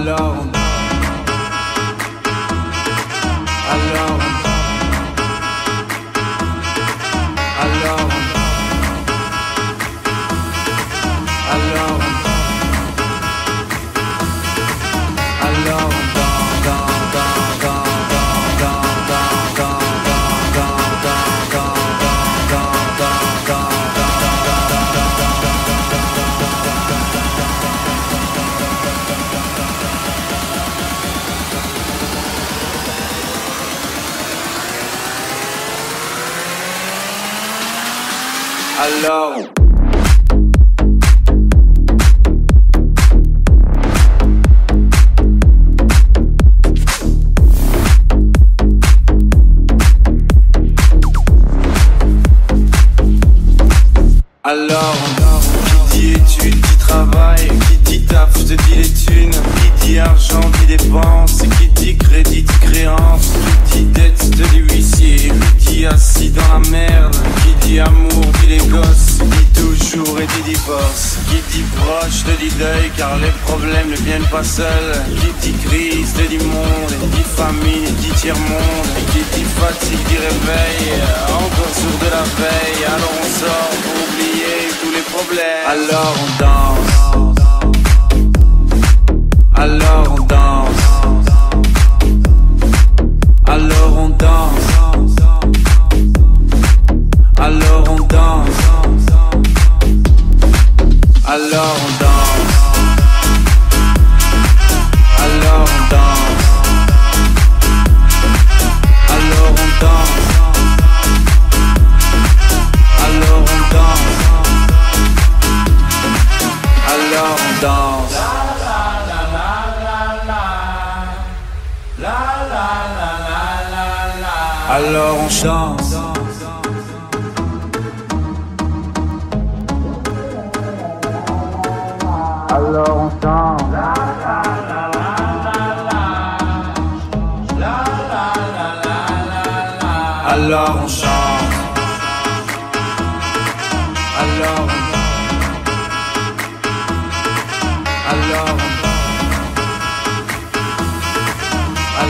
alone. Alors. Alors, qui dit études, dit travail, qui dit taf, te dis les thunes, qui dit argent, dit dépenses, qui dit crédit, dit créance, qui dit dette, te dit huissier, qui dit assis dans la merde, qui dit amour, dit les gosses, dit toujours et dit divorce, qui dit proche, te dit deuil, car les problèmes ne viennent pas seuls, qui dit crise, te dit monde, dit famille, dit tiers-monde, qui dit fatigue, dit réveil, encore sourd de la veille, alors on sort pour oublier tous les problèmes. Alors on danse. Alors on chante. Alors on chante. Alors on chante. Alors on Alors on Alors on Alors on dans,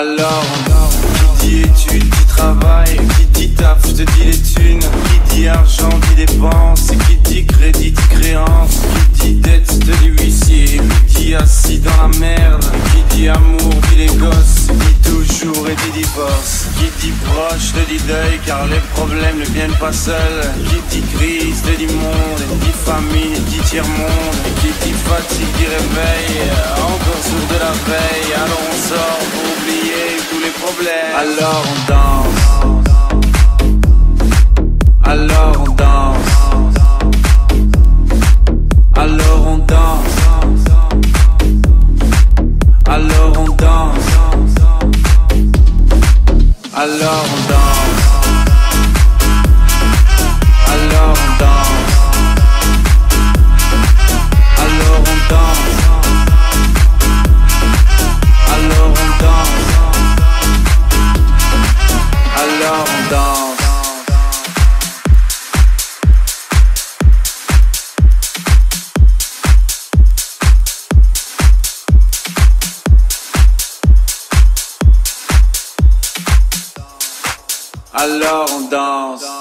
Alors qui dit études, dit travail, qui dit taf, te dis les thunes, qui dit argent, dit dépenses, qui dit crédit, dit créance, qui dit dette, te dit huissier, qui dit assis dans la merde, dit amour, dit les gosses, dit toujours et dit divorce, qui dit proche, te dit deuil, car les problèmes ne viennent pas seuls, qui dit crise, te dit monde, dit famille, dit tiers-monde, qui dit fatigue, dit réveil, encore sourd de la veille, alors on sort pour oublier tous les problèmes. Alors on danse. Alors on danse. Alors on danse.